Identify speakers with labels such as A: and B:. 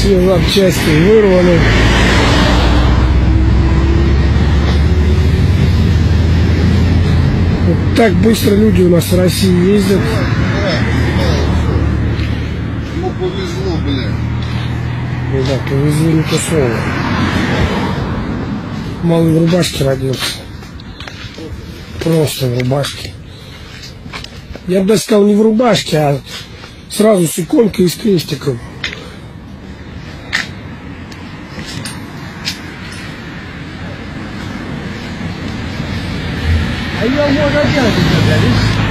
A: Все запчасти вырваны. Вот так быстро люди у нас в России ездят.
B: Ему повезло, блин.
A: Ну да, повезло не то слово. Малый в рубашке родился. Просто в рубашке. Я бы даже сказал не в рубашке, а сразу с иконкой и с крестиком.
C: 哎呀，我这电视这边的。